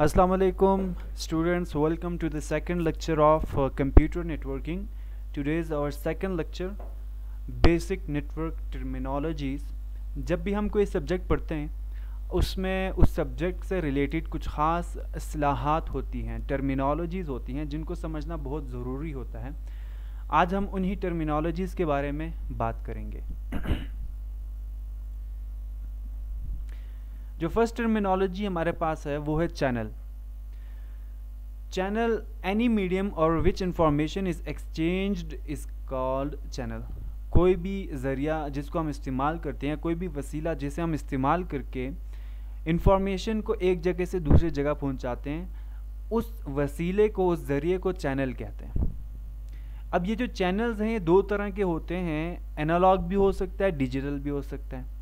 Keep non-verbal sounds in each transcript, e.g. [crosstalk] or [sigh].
अस्सलाम वालेकुम students welcome to the second lecture of computer networking today is our second lecture basic network terminologies जब भी हम कोई सब्जेक्ट पढ़ते हैं, उसमें उस सब्जेक्ट से रिलेटेड कुछ ख़ास असलाहत होती हैं टर्मिनोलॉजीज़ होती हैं, जिनको समझना बहुत ज़रूरी होता है। आज हम उन्हीं टर्मिनोलॉजीज़ के बारे में बात करेंगे। जो फ़र्स्ट टर्मिनोलॉजी हमारे पास है, वो है चैनल चैनल एनी मीडियम और which information is exchanged is called channel कोई भी ज़रिया जिसको हम इस्तेमाल करते हैं, कोई भी वसीला जिसे हम इस्तेमाल करके इंफॉर्मेशन को एक जगह से दूसरी जगह पहुंचाते हैं, उस वसीले को, उस ज़रिए को चैनल कहते हैं. अब ये जो चैनल्स हैं, ये दो तरह के होते हैं. एनालॉग भी हो सकता है डिजिटल भी हो सकता है.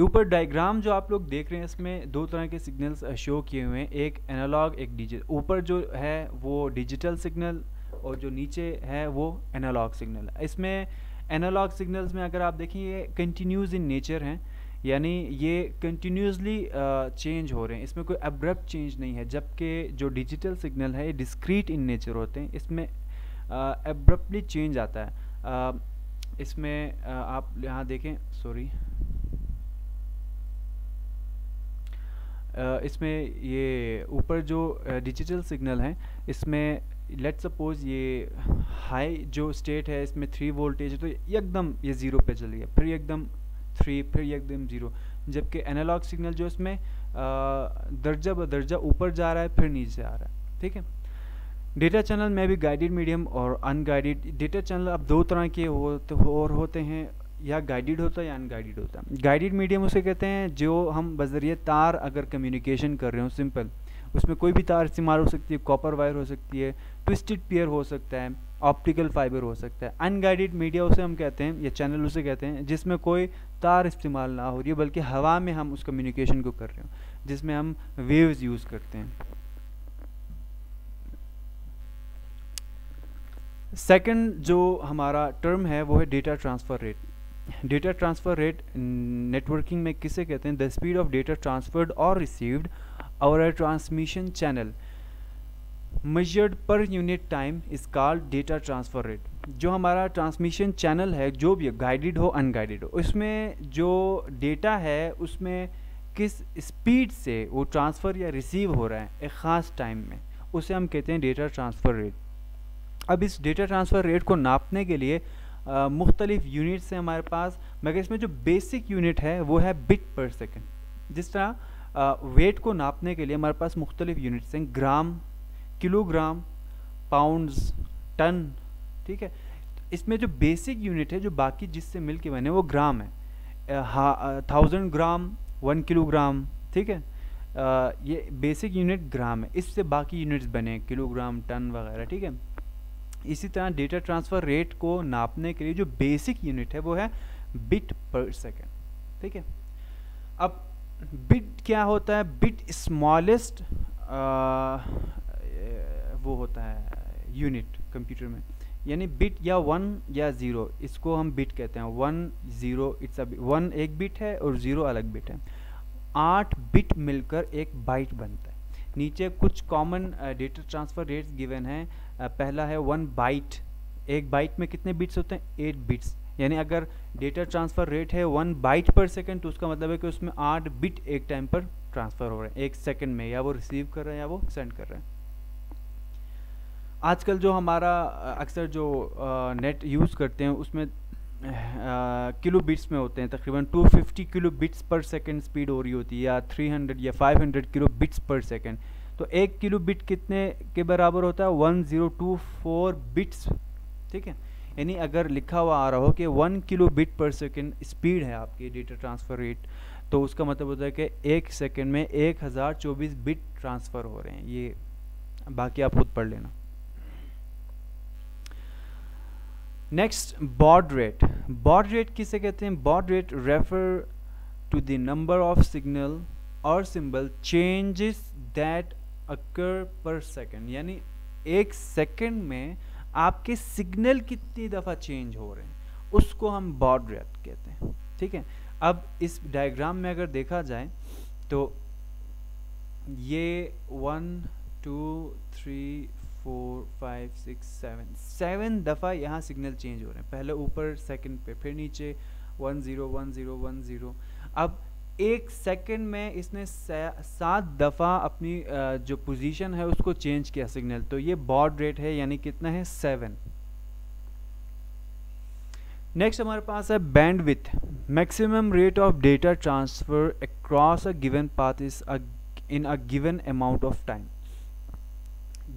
ऊपर डायग्राम जो आप लोग देख रहे हैं, इसमें दो तरह के सिग्नल्स शो किए हुए हैं। एक एनालॉग एक डिजिटल ऊपर जो है, वो डिजिटल सिग्नल और जो नीचे है, वो एनालॉग सिग्नल इसमें एनालॉग सिग्नल्स में अगर आप देखें, ये कंटिन्यूज इन नेचर हैं। यानी ये कंटिन्यूसली चेंज हो रहे हैं। इसमें कोई अब्रप्ट चेंज नहीं है, जबकि जो डिजिटल सिग्नल है, ये डिस्क्रीट इन नेचर होते हैं। इसमें अब्रप्टली चेंज आता है। इसमें आप यहाँ देखें सॉरी इसमें ये ऊपर जो डिजिटल सिग्नल है इसमें लेट सपोज़ ये हाई जो स्टेट है इसमें थ्री वोल्टेज है तो एकदम ये ज़ीरो पे चली गया फिर एकदम थ्री फिर एकदम ज़ीरो जबकि एनालॉग सिग्नल जो इसमें दर्जा ब दर्जा ऊपर जा रहा है फिर नीचे आ रहा है ठीक है? डेटा चैनल में भी गाइडेड मीडियम और अनगाइडेड डेटा चैनल अब दो तरह के हो, और होते हैं या गाइडेड होता है या अनगाइडेड होता है। गाइडेड मीडियम उसे कहते हैं जो हम बजरिए तार अगर कम्युनिकेशन कर रहे हो सिंपल उसमें कोई भी तार इस्तेमाल हो सकती है कॉपर वायर हो सकती है ट्विस्टेड पेयर हो सकता है ऑप्टिकल फाइबर हो सकता है। अनगाइडेड मीडिया उसे हम कहते हैं, या चैनल उसे कहते हैं, जिसमें कोई तार इस्तेमाल ना हो रही है, बल्कि हवा में हम उस कम्युनिकेशन को कर रहे हो, जिसमें हम वेव्स यूज़ करते हैं। सेकंड जो हमारा टर्म है, वो है data transfer rate data transfer rate networking में किसे कहते हैं? The speed of data transferred और रिसीव्ड और transmission channel measured per unit time is called data transfer rate जो हमारा ट्रांसमिशन चैनल है, जो भी गाइडेड हो अनगाइडेड हो, उसमें जो डेटा है, उसमें किस स्पीड से वो ट्रांसफ़र या रिसीव हो रहा है, एक ख़ास टाइम में, उसे हम कहते हैं डेटा ट्रांसफ़र रेट अब इस डेटा ट्रांसफ़र रेट को नापने के लिए मुख्तलिफ़ यूनिट्स हैं हमारे पास मगर इसमें जो बेसिक यूनिट है वो है बिट पर सेकेंड जिस तरह वेट को नापने के लिए हमारे पास मुख्तलिफ़ यूनिट्स हैं ग्राम किलोग्राम पाउंड्स टन ठीक है? इसमें जो बेसिक यूनिट है जो बाकी जिससे मिल के बने वो ग्राम है. थाउज़ेंड ग्राम वन किलोग्राम ठीक है? आ, ये बेसिक यूनिट ग्राम है. इससे बाकी यूनिट्स बने किलोग्राम टन वगैरह ठीक है? इसी तरह डेटा ट्रांसफ़र रेट को नापने के लिए जो बेसिक यूनिट है, वो है बिट पर सेकेंड ठीक है? अब बिट क्या होता है? बिट स्मॉलेस्ट वो होता है यूनिट कंप्यूटर में। यानी बिट या वन या ज़ीरो इसको हम बिट कहते हैं। One zero it's a one एक बिट है और ज़ीरो अलग बिट है। आठ बिट मिलकर एक बाइट बनता है। नीचे कुछ common data transfer rates given हैं। पहला है वन बाइट एक बाइट में कितने बिट्स होते हैं? एट बिट्स यानी अगर डेटा ट्रांसफ़र रेट है वन बाइट पर सेकेंड तो उसका मतलब है कि उसमें आठ बिट एक टाइम पर ट्रांसफ़र हो रहे हैं। एक सेकेंड में, या वो रिसीव कर रहे हैं, या वो सेंड कर रहे हैं। आजकल जो हमारा अक्सर जो नेट यूज़ करते हैं, उसमें किलो बिट्स में होते हैं, तकरीबन 250 kilo bits per second speed हो रही होती है, या 300 या 500 किलो बिट्स पर सेकंड। तो एक किलो बिट कितने के बराबर होता है? One zero two four bits. ठीक है? यानी अगर लिखा हुआ आ रहा हो कि one kilo bit per second speed है आपकी डेटा ट्रांसफ़र रेट तो उसका मतलब होता है कि एक सेकेंड में एक हज़ार चौबीस बिट ट्रांसफ़र हो रहे हैं। ये बाकी आप खुद पढ़ लेना। Next baud rate baud rate किसे कहते हैं? Baud rate refer to the number of signal or symbol changes that occur per second यानी एक सेकेंड में आपके सिग्नल कितनी दफ़ा चेंज हो रहे हैं, उसको हम बॉड रेट कहते हैं। ठीक है? अब इस डायग्राम में अगर देखा जाए तो ये one two three four five six seven seven दफ़ा यहाँ सिग्नल चेंज हो रहे हैं। पहले ऊपर सेकंड पे, फिर नीचे। One zero one zero one zero अब एक सेकंड में इसने सात दफ़ा अपनी जो पोजीशन है उसको चेंज किया सिग्नल तो ये बॉड रेट है, यानी कितना है? सेवन नेक्स्ट हमारे पास है bandwidth maximum rate of data transfer across a given path is in a given amount of time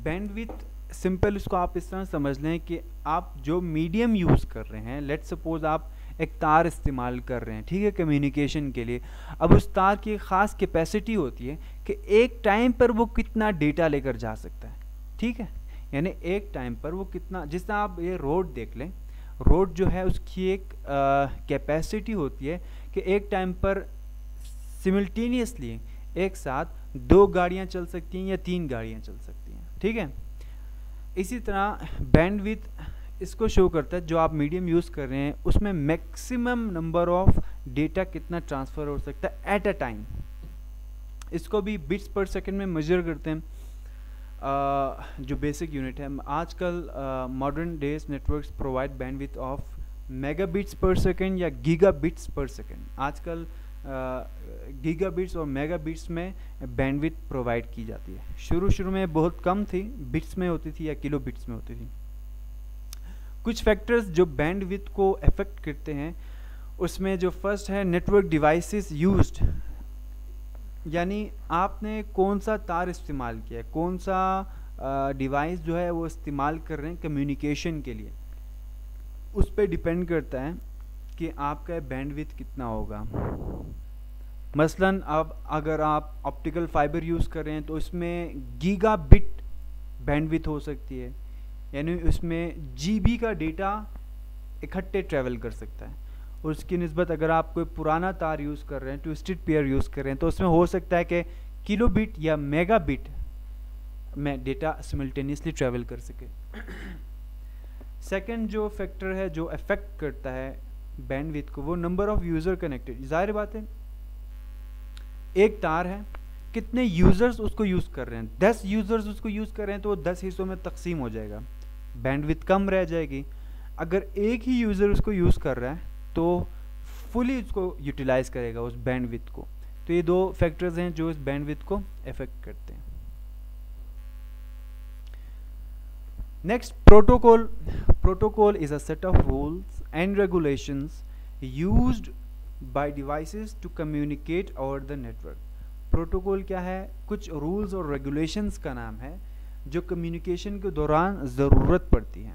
bandwidth simple इसको आप इस तरह समझ लें कि आप जो मीडियम यूज़ कर रहे हैं लेट सपोज़ आप एक तार इस्तेमाल कर रहे हैं, ठीक है कम्युनिकेशन के लिए। अब उस तार की ख़ास कैपेसिटी होती है कि एक टाइम पर वो कितना डेटा लेकर जा सकता है, ठीक है? यानी एक टाइम पर वो कितना, जिस तरह आप ये रोड देख लें रोड जो है उसकी एक कैपेसिटी होती है कि एक टाइम पर सिमिल्टेनियसली एक साथ दो गाड़ियाँ चल सकती हैं या तीन गाड़ियाँ चल सकती हैं। ठीक है? इसी तरह बैंडविथ इसको शो करता है जो आप मीडियम यूज़ कर रहे हैं उसमें मैक्सिमम नंबर ऑफ़ डेटा कितना ट्रांसफ़र हो सकता है एट अ टाइम इसको भी बिट्स पर सेकंड में मेजर करते हैं। uh, जो बेसिक यूनिट है आजकल modern days networks provide bandwidth of mega bits per second या गीगा बिट्स पर सेकंड आजकल गीगा बिट्स और मेगा बिट्स में बैंडविथ प्रोवाइड की जाती है। शुरू शुरू में बहुत कम थी बिट्स में होती थी या किलो बिट्स में होती थी। कुछ फैक्टर्स जो बैंडविथ को अफेक्ट करते हैं, उसमें जो फ़र्स्ट है नेटवर्क डिवाइसेस यूज्ड यानी आपने कौन सा तार इस्तेमाल किया है? कौन सा डिवाइस जो है वो इस्तेमाल कर रहे हैं कम्युनिकेशन के लिए? उस पर डिपेंड करता है कि आपका बैंडविथ कितना होगा। मसलन अब अगर आप ऑप्टिकल फाइबर यूज़ कर रहे हैं तो इसमें गीगा बिट बैंडविथ हो सकती है। यानी उसमें जीबी का डेटा इकट्ठे ट्रैवल कर सकता है। और उसकी नस्बत अगर आप कोई पुराना तार यूज़ कर रहे हैं ट्विस्टेड पेयर यूज़ कर रहे हैं तो उसमें हो सकता है कि किलो बिट या मेगा बिट में डेटा सिमल्टेनियसली ट्रैवल कर सके। सेकंड जो फैक्टर है, जो अफेक्ट करता है बैंडविथ को, वो नंबर ऑफ़ यूज़र कनेक्टेड ज़ाहिर बात है एक तार है, कितने यूज़र्स उसको यूज़ कर रहे हैं। दस यूज़र्स उसको यूज़ कर रहे हैं तो वो दस हिस्सों में तकसीम हो जाएगा। बैंडविथ कम रह जाएगी। अगर एक ही यूज़र उसको यूज़ कर रहा है तो फुली उसको यूटिलाइज करेगा उस बैंडविथ को। तो ये दो फैक्टर्स हैं जो इस बैंडविथ को इफ़ेक्ट करते हैं। Next protocol protocol is a set of rules and regulations used by devices to communicate over the network protocol क्या है? कुछ रूल्स और रेगुलेशंस का नाम है, जो कम्युनिकेशन के दौरान ज़रूरत पड़ती है।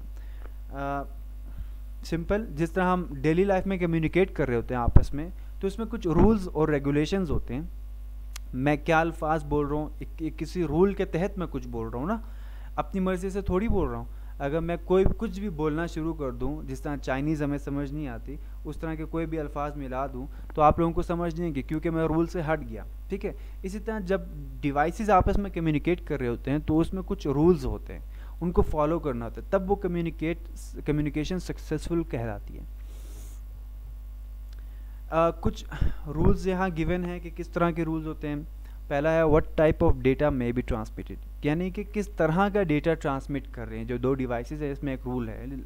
सिंपल जिस तरह हम डेली लाइफ में कम्युनिकेट कर रहे होते हैं आपस में तो इसमें कुछ रूल्स और रेगुलेशंस होते हैं। मैं क्या अल्फाज बोल रहा हूँ? किसी रूल के तहत मैं कुछ बोल रहा हूँ ना? अपनी मर्ज़ी से थोड़ी बोल रहा हूँ। अगर मैं कोई कुछ भी बोलना शुरू कर दूँ जिस तरह चाइनीज़ हमें समझ नहीं आती उस तरह के कोई भी अल्फाज मिला दूँ तो आप लोगों को समझ नहीं आएँगे क्योंकि मैं रूल से हट गया ठीक है? इसी तरह जब डिवाइसेस आपस में कम्युनिकेट कर रहे होते हैं तो उसमें कुछ रूल्स होते हैं उनको फॉलो करना होता है तब वो कम्युनिकेट कम्युनिकेशन सक्सेसफुल कहलाती है। uh, कुछ रूल्स यहाँ गिवन है कि किस तरह के रूल्स होते हैं। पहला है what type of data may be transmitted यानी कि किस तरह का डेटा ट्रांसमिट कर रहे हैं? जो दो डिवाइसेस है, इसमें एक रूल है।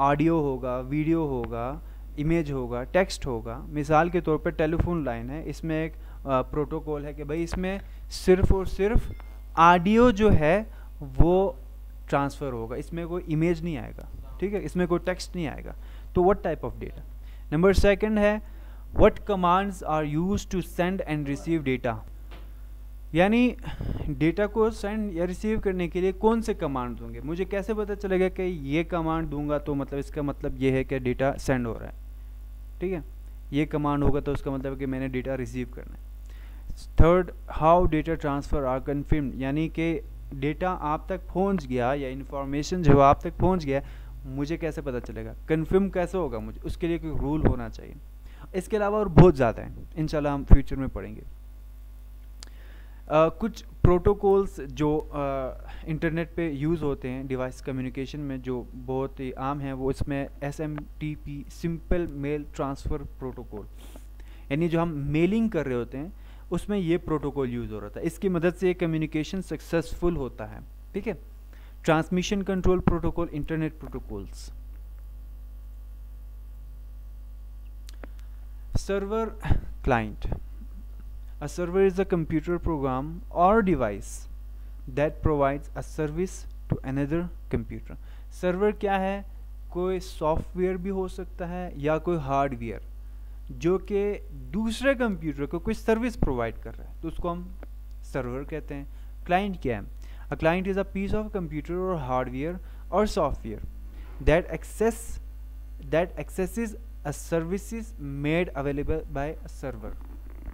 ऑडियो होगा वीडियो होगा इमेज होगा टेक्स्ट होगा। मिसाल के तौर पर टेलीफोन लाइन है। इसमें एक प्रोटोकॉल है कि भाई इसमें सिर्फ़ और सिर्फ़ ऑडियो जो है, वो ट्रांसफ़र होगा। इसमें कोई इमेज नहीं आएगा। ठीक है? इसमें कोई टेक्स्ट नहीं आएगा। तो what type of data number second है what commands are use to send and receive data यानी डेटा को सेंड या रिसीव करने के लिए कौन से कमांड होंगे? मुझे कैसे पता चलेगा कि ये कमांड दूँगा तो मतलब इसका मतलब ये है कि डेटा सेंड हो रहा है। ठीक है? ये कमांड होगा तो उसका मतलब कि मैंने डेटा रिसीव करना है। Third how data transfer are confirm यानी कि डेटा आप तक पहुँच गया या इन्फॉर्मेशन जो आप तक पहुँच गया, मुझे कैसे पता चलेगा? कन्फर्म कैसे होगा मुझे? उसके लिए कोई रूल होना चाहिए। इसके अलावा और बहुत ज़्यादा है। इंशाल्लाह हम फ्यूचर में पढ़ेंगे। कुछ प्रोटोकॉल्स जो इंटरनेट पे यूज़ होते हैं डिवाइस कम्युनिकेशन में जो बहुत ही आम हैं, वो इसमें S M T P simple mail transfer protocol यानी जो हम मेलिंग कर रहे होते हैं, उसमें ये प्रोटोकॉल यूज़ हो रहा था। इसकी मदद से ये कम्युनिकेशन सक्सेसफुल होता है। ठीक है? Transmission control protocol internet protocols server client. A server is a computer program or device that provides a service to another computer. Server क्या है? कोई सॉफ्टवेयर भी हो सकता है या कोई हार्डवेयर जो कि दूसरे कंप्यूटर को कोई सर्विस प्रोवाइड कर रहा है। तो उसको हम सर्वर कहते हैं। क्लाइंट क्या है? A client is a piece of computer or hardware or software that access that accesses a services made available by a server.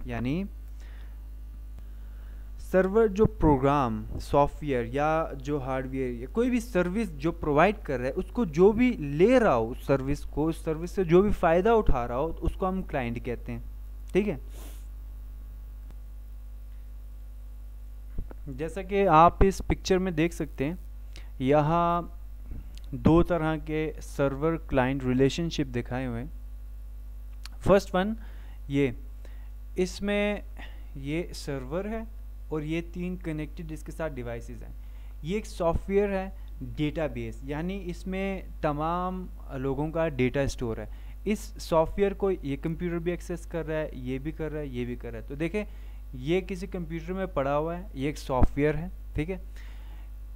यानी सर्वर जो प्रोग्राम, सॉफ्टवेयर या जो हार्डवेयर या कोई भी सर्विस जो प्रोवाइड कर रहा है, उसको जो भी ले रहा हो उस सर्विस को, उस सर्विस से जो भी फ़ायदा उठा रहा हो, उसको हम क्लाइंट कहते हैं। ठीक है? जैसा कि आप इस पिक्चर में देख सकते हैं, यहाँ दो तरह के सर्वर क्लाइंट रिलेशनशिप दिखाए हुए हैं। फ़र्स्ट वन ये। इसमें ये सर्वर है और ये तीन कनेक्टेड इसके साथ डिवाइसेस हैं। ये एक सॉफ्टवेयर है डेटाबेस यानी इसमें तमाम लोगों का डेटा स्टोर है। इस सॉफ्टवेयर को ये कंप्यूटर भी एक्सेस कर रहा है, ये भी कर रहा है, ये भी कर रहा है। तो देखें, ये किसी कंप्यूटर में पड़ा हुआ है, ये एक सॉफ्टवेयर है, ठीक है?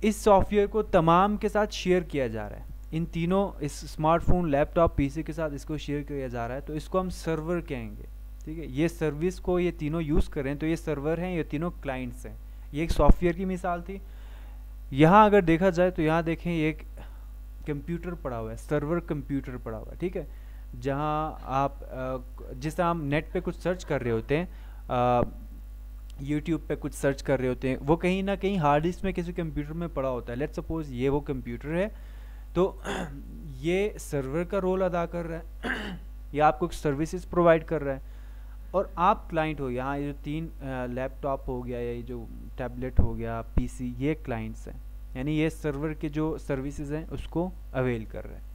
इस सॉफ्टवेयर को तमाम के साथ शेयर किया जा रहा है। इन तीनों, इस स्मार्टफ़ोन लैपटॉप पीसी के साथ इसको शेयर किया जा रहा है तो इसको हम सर्वर कहेंगे। ठीक है? ये सर्विस को ये तीनों यूज़ करें तो ये सर्वर हैं, ये तीनों क्लाइंट्स हैं। ये एक सॉफ्टवेयर की मिसाल थी। यहाँ अगर देखा जाए तो यहाँ देखें एक कंप्यूटर पड़ा हुआ है सर्वर कंप्यूटर पड़ा हुआ है, ठीक है? जहाँ आप जिस हम नेट पे कुछ सर्च कर रहे होते हैं यूट्यूब पे कुछ सर्च कर रहे होते हैं, वो कहीं ना कहीं हार्ड डिस्क में किसी कंप्यूटर में पड़ा होता है। लेट सपोज़ ये वो कंप्यूटर है तो [clears throat] ये सर्वर का रोल अदा कर रहा है, [clears throat] या आपको सर्विसेज़ प्रोवाइड कर रहा है। और आप क्लाइंट हो, यहाँ ये जो तीन लैपटॉप हो गया, या ये जो टैबलेट हो गया पीसी ये क्लाइंट्स हैं। यानी ये सर्वर के जो सर्विसेज़ हैं, उसको अवेल कर रहे हैं।